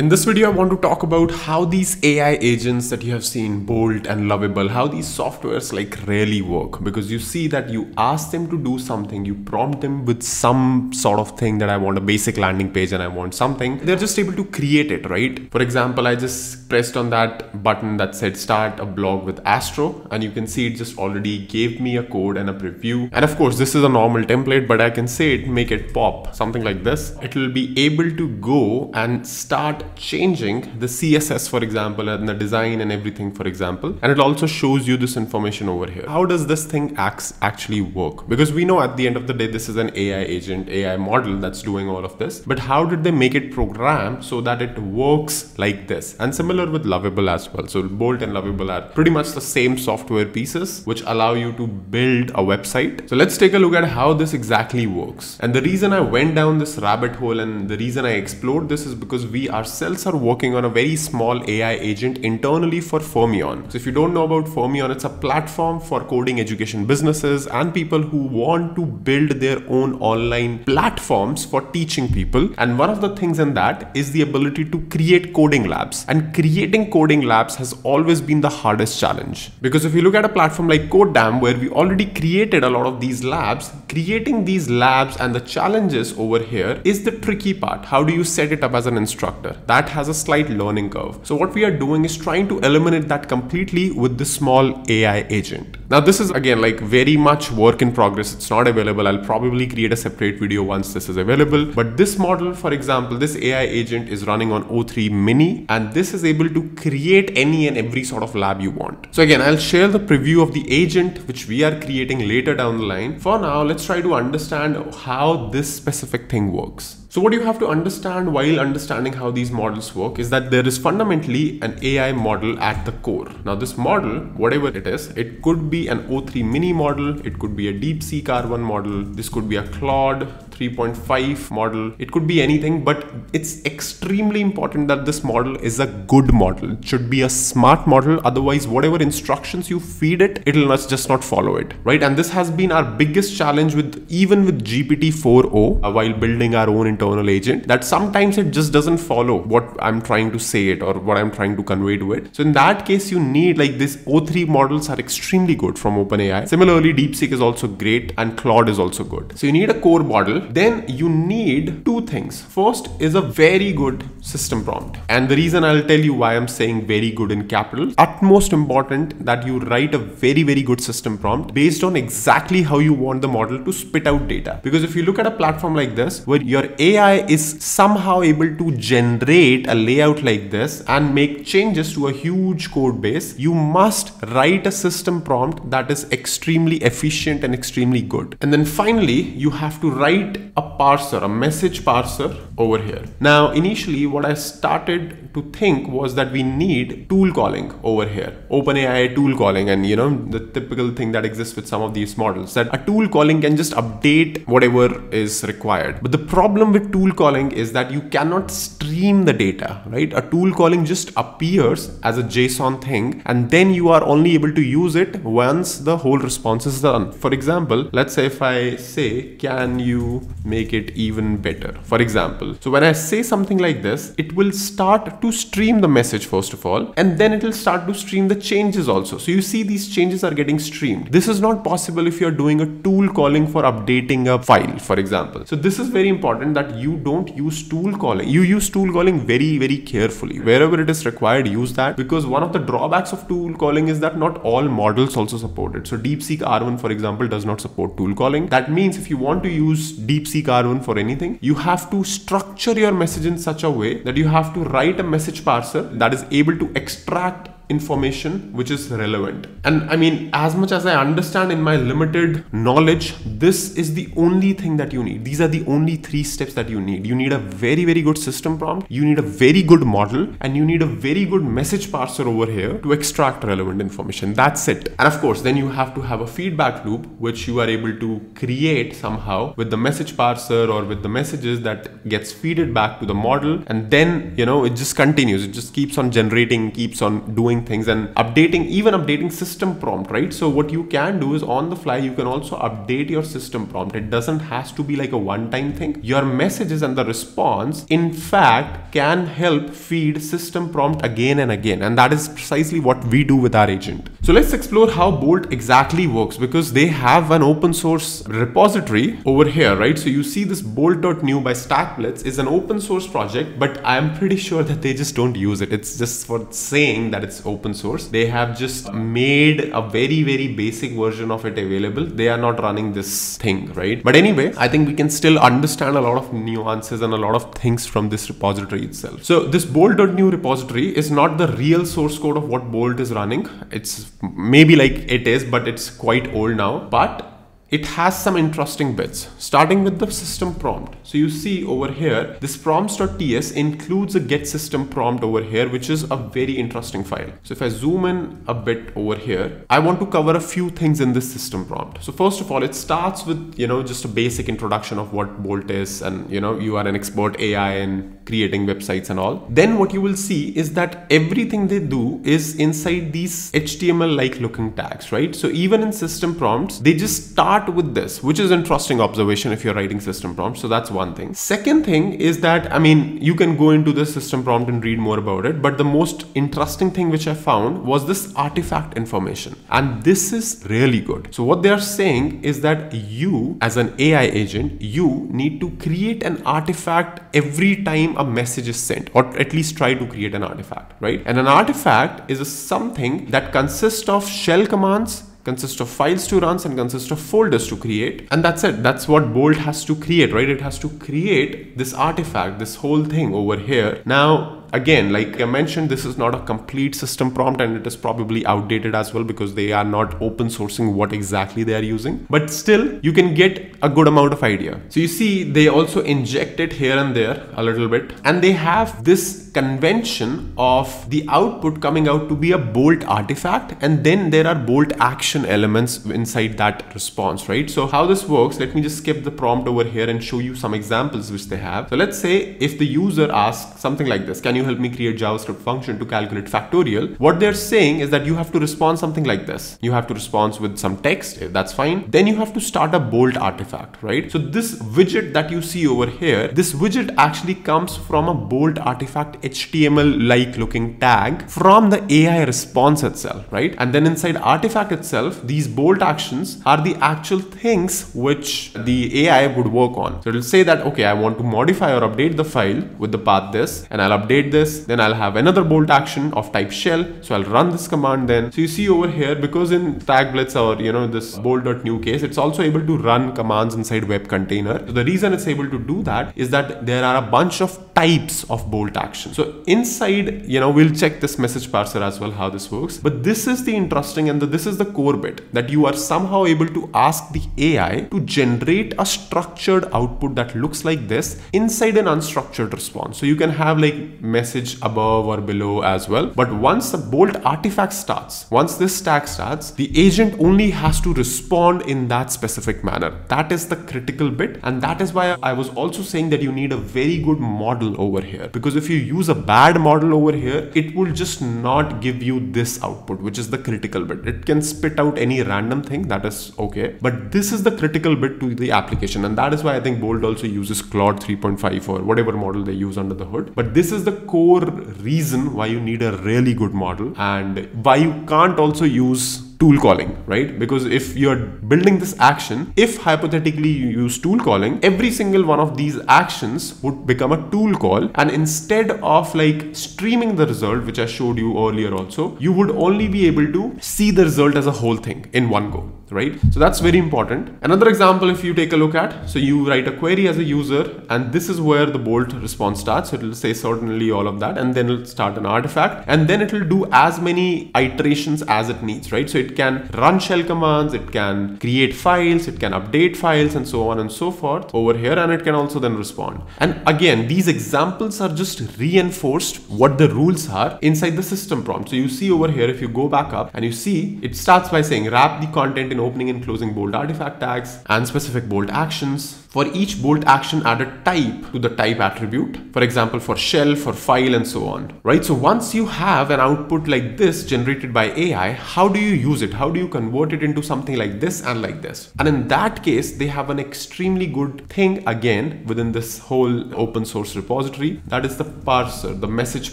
In this video, I want to talk about how these AI agents that you have seen, Bolt and Lovable, how these softwares like really work. Because you see that you ask them to do something, you prompt them with some sort of thing that I want a basic landing page and I want something. They're just able to create it, right? For example, I just pressed on that button that said start a blog with Astro and you can see it just already gave me a code and a preview. And of course, this is a normal template, but I can say it, make it pop, something like this. It will be able to go and start changing the CSS, for example, and the design and everything, for example. And it also shows you this information over here. How does this thing acts actually work? Because we know at the end of the day, this is an AI agent, AI model that's doing all of this. But how did they make it program so that it works like this? And similar with Lovable as well. So Bolt and Lovable are pretty much the same software pieces which allow you to build a website. So let's take a look at how this exactly works. And the reason I went down this rabbit hole and the reason I explored this is because we ourselves are working on a very small AI agent internally for Fermion. So if you don't know about Fermion, it's a platform for coding education businesses and people who want to build their own online platforms for teaching people. And one of the things in that is the ability to create coding labs. And creating coding labs has always been the hardest challenge. Because if you look at a platform like Codedamn, where we already created a lot of these labs, creating these labs and the challenges over here is the tricky part. How do you set it up as an instructor? That has a slight learning curve. So what we are doing is trying to eliminate that completely with the small AI agent. Now this is again like very much work in progress. It's not available. I'll probably create a separate video once this is available. But this model, for example, this AI agent is running on O3 mini and this is able to create any and every sort of lab you want. So again, I'll share the preview of the agent which we are creating later down the line. For now, let's try to understand how this specific thing works. So what you have to understand while understanding how these models work is that there is fundamentally an AI model at the core. Now this model, whatever it is, it could be an O3 mini model, it could be a DeepSeek R1 model, this could be a Claude 3.5 model, it could be anything, but it's extremely important that this model is a good model. It should be a smart model, otherwise whatever instructions you feed it, it'll not just not follow it, right? And this has been our biggest challenge with even with GPT-4o uh, while building our own internal agent that sometimes it just doesn't follow what I'm trying to say it or what I'm trying to convey to it. So in that case, you need like this O3 models are extremely good from OpenAI. Similarly, DeepSeek is also great and Claude is also good. So you need a core model. Then you need two things. First is a very good system prompt. And the reason I'll tell you why I'm saying very good in capital, utmost important that you write a very, very good system prompt based on exactly how you want the model to spit out data. Because if you look at a platform like this, where your AI is somehow able to generate a layout like this and make changes to a huge code base, you must write a system prompt that is extremely efficient and extremely good. And then finally, you have to write a parser, a message parser over here. Now, initially, what I started to think was that we need tool calling over here, OpenAI tool calling, and you know, the typical thing that exists with some of these models that a tool calling can just update whatever is required. But the problem with tool calling is that you cannot stream the data, right? A tool calling just appears as a JSON thing, and then you are only able to use it once the whole response is done. For example, let's say if I say, can you make it even better? For example, so when I say something like this, it will start to stream the message first of all, and then it will start to stream the changes also. So you see these changes are getting streamed. This is not possible if you're doing a tool calling for updating a file, for example. So this is very important that you don't use tool calling. You use tool calling very, very carefully. Wherever it is required, use that because one of the drawbacks of tool calling is that not all models also support it. So DeepSeek R1, for example, does not support tool calling. That means if you want to use DeepSeek R1 for anything, you have to structure your message in such a way that you have to write a message parser that is able to extract information which is relevant. And I mean, as much as I understand in my limited knowledge, this is the only thing that you need. These are the only three steps that you need. You need a very, very good system prompt, you need a very good model, and you need a very good message parser over here to extract relevant information. That's it. And of course, then you have to have a feedback loop which you are able to create somehow with the message parser or with the messages that gets feeded back to the model. And then, you know, it just continues. It just keeps on generating, keeps on doing things and updating, even updating system prompt, right? So what you can do is on the fly, you can also update your system prompt. It doesn't has to be like a one-time thing. Your messages and the response, in fact, can help feed system prompt again and again. And that is precisely what we do with our agent. So let's explore how Bolt exactly works because they have an open source repository over here, right? So you see this bolt.new by StackBlitz is an open source project, but I'm pretty sure that they just don't use it. It's just for saying that it's open source. They have just made a very, very basic version of it available. They are not running this thing, right? But anyway, I think we can still understand a lot of nuances and a lot of things from this repository itself. So this bolt.new repository is not the real source code of what Bolt is running. It's maybe like it is, but it's quite old now. But it has some interesting bits, starting with the system prompt. So you see over here, this prompts.ts includes a get system prompt over here, which is a very interesting file. So if I zoom in a bit over here, I want to cover a few things in this system prompt. So first of all, it starts with, you know, just a basic introduction of what Bolt is and, you know, you are an expert AI in creating websites and all. Then what you will see is that everything they do is inside these HTML like looking tags, right? So even in system prompts, they just start start with this, which is an interesting observation if you're writing system prompts. So that's one thing. Second thing is that, I mean, you can go into the system prompt and read more about it. But the most interesting thing which I found was this artifact information. And this is really good. So what they are saying is that you as an AI agent, you need to create an artifact every time a message is sent or at least try to create an artifact, right? And an artifact is a something that consists of shell commands consists of files to run and consists of folders to create. And that's it. That's what bolt has to create right? It has to create this artifact this whole thing over here. Now again like i mentioned this is not a complete system prompt and it is probably outdated as well because they are not open sourcing what exactly they are using. But still you can get a good amount of idea. So you see they also inject it here and there a little bit. And they have this convention of the output coming out to be a bolt artifact and then there are bolt action elements inside that response right? So how this works let me just skip the prompt over here and show you some examples which they have. So let's say if the user asks something like this can you you help me create JavaScript function to calculate factorial? What they're saying is that you have to respond something like this. You have to respond with some text, eh, that's fine. Then you have to start a bolt artifact, right? So this widget that you see over here, this widget actually comes from a bolt artifact HTML like looking tag from the AI response itself, right? And then inside artifact itself, these bolt actions are the actual things which the AI would work on. So it'll say that, okay, I want to modify or update the file with the path this, and I'll update this, then I'll have another bolt action of type shell. So I'll run this command then. So you see over here, because in StackBlitz or, you know, this bolt.new case, it's also able to run commands inside web container. So the reason it's able to do that is that there are a bunch of types of bolt action. So inside, you know, we'll check this message parser as well, how this works. But this is the interesting and the, this is the core bit that you are somehow able to ask the AI to generate a structured output that looks like this inside an unstructured response. So you can have like message above or below as well. But once the bolt artifact starts, once this stack starts, the agent only has to respond in that specific manner. That is the critical bit. And that is why I was also saying that you need a very good model over here. Because if you use a bad model over here, it will just not give you this output, which is the critical bit. It can spit out any random thing that is okay. But this is the critical bit to the application. And that is why I think Bolt also uses Claude 3.5 or whatever model they use under the hood. But this is the core reason why you need a really good model and why you can't also use tool calling, right? Because if you're building this action, if hypothetically you use tool calling, every single one of these actions would become a tool call. And instead of like streaming the result, which I showed you earlier also, you would only be able to see the result as a whole thing in one go right? So that's very important. Another example, if you take a look at, so you write a query as a user, and this is where the bolt response starts. It'll say certainly all of that, and then it'll start an artifact, and then it'll do as many iterations as it needs, right? So it can run shell commands, it can create files, it can update files, and so on and so forth over here, and it can also then respond. And again, these examples are just reinforced what the rules are inside the system prompt. So you see over here, if you go back up and you see, it starts by saying wrap the content in opening and closing bolt artifact tags and specific bolt actions For each bolt action, add a type to the type attribute. For example, for shell, for file, and so on, right? So once you have an output like this generated by AI, how do you use it? How do you convert it into something like this and like this? And in that case, they have an extremely good thing again within this whole open source repository. That is the parser, the message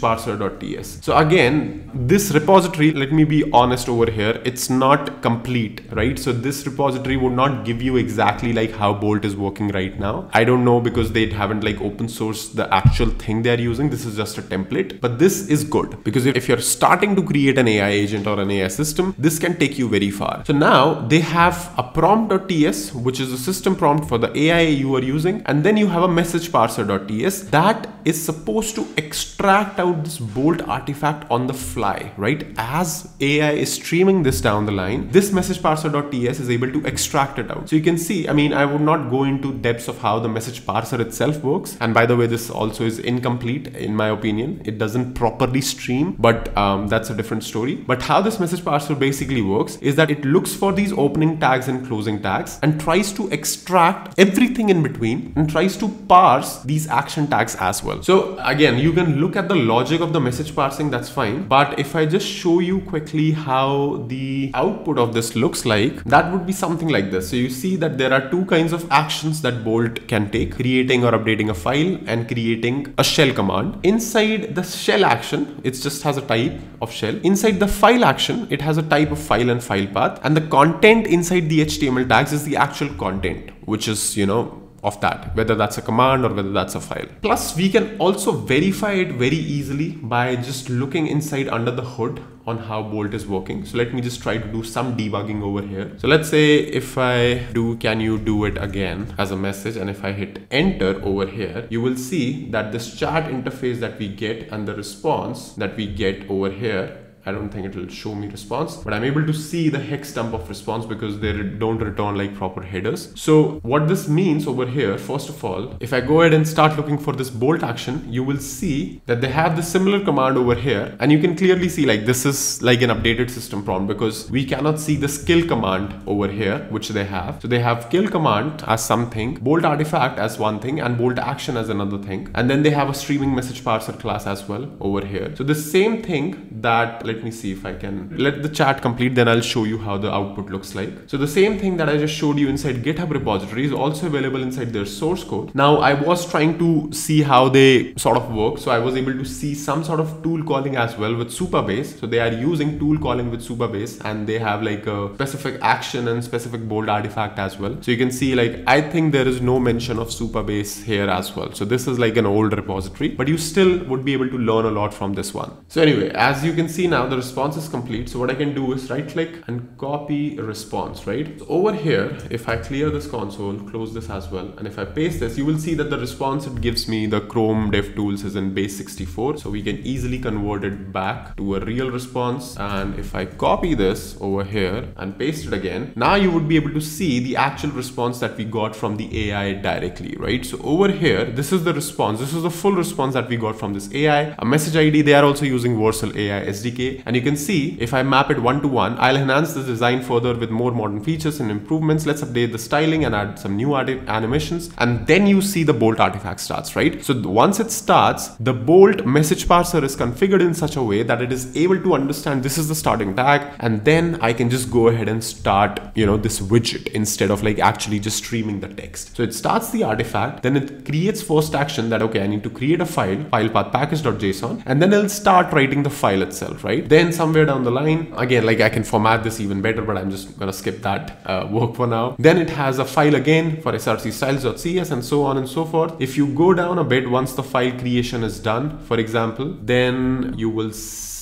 parser.ts. So again, this repository, let me be honest over here, it's not complete, right? So this repository would not give you exactly like how Bolt is working right now. I don't know because they haven't like open sourced the actual thing they're using. This is just a template, but this is good because if you're starting to create an AI agent or an AI system, this can take you very far. So now they have a prompt.ts, which is a system prompt for the AI you are using. And then you have a message parser.ts that is supposed to extract out this bolt artifact on the fly, right? As AI is streaming this down the line, this message parser.ts is able to extract it out. So you can see, I mean, I would not go into depths of how the message parser itself works. And by the way, this also is incomplete in my opinion. It doesn't properly stream, but um, that's a different story. But how this message parser basically works is that it looks for these opening tags and closing tags and tries to extract everything in between and tries to parse these action tags as well. So again, you can look at the logic of the message parsing, that's fine. But if I just show you quickly how the output of this looks like, that would be something like this. So you see that there are two kinds of actions that Bolt can take, creating or updating a file and creating a shell command. Inside the shell action, it just has a type of shell. Inside the file action, it has a type of file and file path. And the content inside the HTML tags is the actual content, which is, you know, of that, whether that's a command or whether that's a file. Plus, we can also verify it very easily by just looking inside under the hood on how Bolt is working. So let me just try to do some debugging over here. So let's say if I do, can you do it again as a message? And if I hit enter over here, you will see that this chat interface that we get and the response that we get over here I don't think it will show me response, but I'm able to see the hex dump of response because they don't return like proper headers. So what this means over here, first of all, if I go ahead and start looking for this bolt action, you will see that they have the similar command over here. And you can clearly see like this is like an updated system prompt because we cannot see the skill command over here, which they have. So they have kill command as something, bolt artifact as one thing and bolt action as another thing. And then they have a streaming message parser class as well over here. So the same thing that, let let me see if I can let the chat complete then I'll show you how the output looks like. So the same thing that I just showed you inside GitHub repository is also available inside their source code. Now I was trying to see how they sort of work. So I was able to see some sort of tool calling as well with Supabase. So they are using tool calling with Supabase and they have like a specific action and specific bolt artifact as well. So you can see like I think there is no mention of Supabase here as well. So this is like an old repository, but you still would be able to learn a lot from this one. So anyway, as you can see now the response is complete. So what I can do is right click and copy response, right? So over here, if I clear this console, close this as well. And if I paste this, you will see that the response it gives me the Chrome DevTools is in base 64. So we can easily convert it back to a real response. And if I copy this over here and paste it again, now you would be able to see the actual response that we got from the AI directly, right? So over here, this is the response. This is the full response that we got from this AI. A message ID, they are also using Vercel AI SDK and you can see if I map it one to one, I'll enhance this design further with more modern features and improvements. Let's update the styling and add some new animations. And then you see the bolt artifact starts, right? So once it starts, the bolt message parser is configured in such a way that it is able to understand this is the starting tag. And then I can just go ahead and start, you know, this widget instead of like actually just streaming the text. So it starts the artifact, then it creates first action that, okay, I need to create a file, file path package.json, and then it'll start writing the file itself, right? Then somewhere down the line, again, like I can format this even better, but I'm just gonna skip that uh, work for now. Then it has a file again for src styles.cs and so on and so forth. If you go down a bit, once the file creation is done, for example, then you will see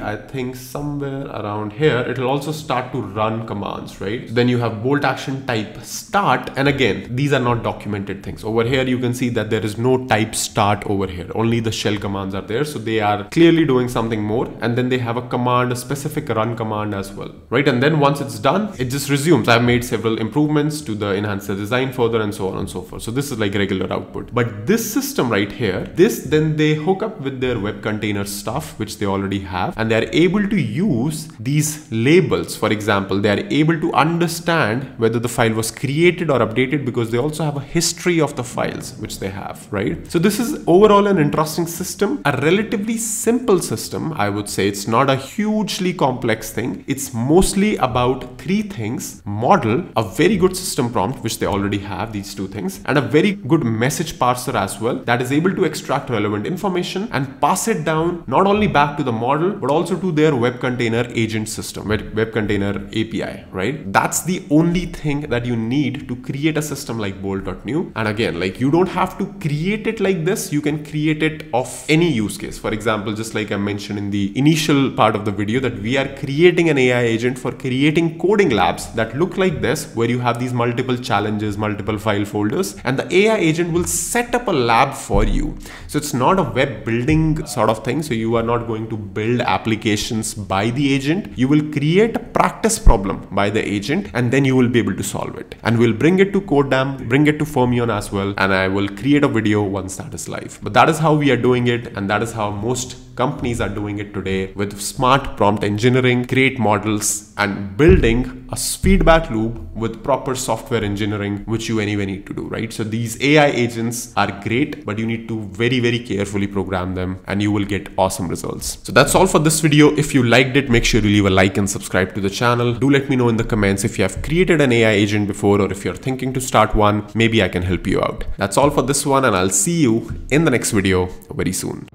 I think somewhere around here, it'll also start to run commands, right? Then you have bolt action type start. And again, these are not documented things. Over here, you can see that there is no type start over here. Only the shell commands are there. So they are clearly doing something more. And then they have a command, a specific run command as well, right? And then once it's done, it just resumes. I've made several improvements to the enhance the design further and so on and so forth. So this is like regular output. But this system right here, this then they hook up with their web container stuff, which they already have, and they're able to use these labels. For example, they are able to understand whether the file was created or updated because they also have a history of the files which they have, right? So this is overall an interesting system, a relatively simple system. I would say it's not a hugely complex thing. It's mostly about three things, model, a very good system prompt, which they already have these two things, and a very good message parser as well that is able to extract relevant information and pass it down not only back to the model, but also to their web container agent system, web container API, right? That's the only thing that you need to create a system like bolt.new. And again, like you don't have to create it like this. You can create it of any use case. For example, just like I mentioned in the initial part of the video that we are creating an AI agent for creating coding labs that look like this, where you have these multiple challenges, multiple file folders, and the AI agent will set up a lab for you. So it's not a web building sort of thing. So you are not going to build applications by the agent. You will create a practice problem by the agent and then you will be able to solve it. And we'll bring it to Codedamn, bring it to Fermion as well. And I will create a video once that is live. But that is how we are doing it. And that is how most companies are doing it today with smart prompt engineering, great models, and building a feedback loop with proper software engineering, which you anyway need to do, right? So these AI agents are great, but you need to very, very carefully program them and you will get awesome results. So that's all for this video. If you liked it, make sure you leave a like and subscribe to the channel. Do let me know in the comments if you have created an AI agent before or if you're thinking to start one, maybe I can help you out. That's all for this one and I'll see you in the next video very soon.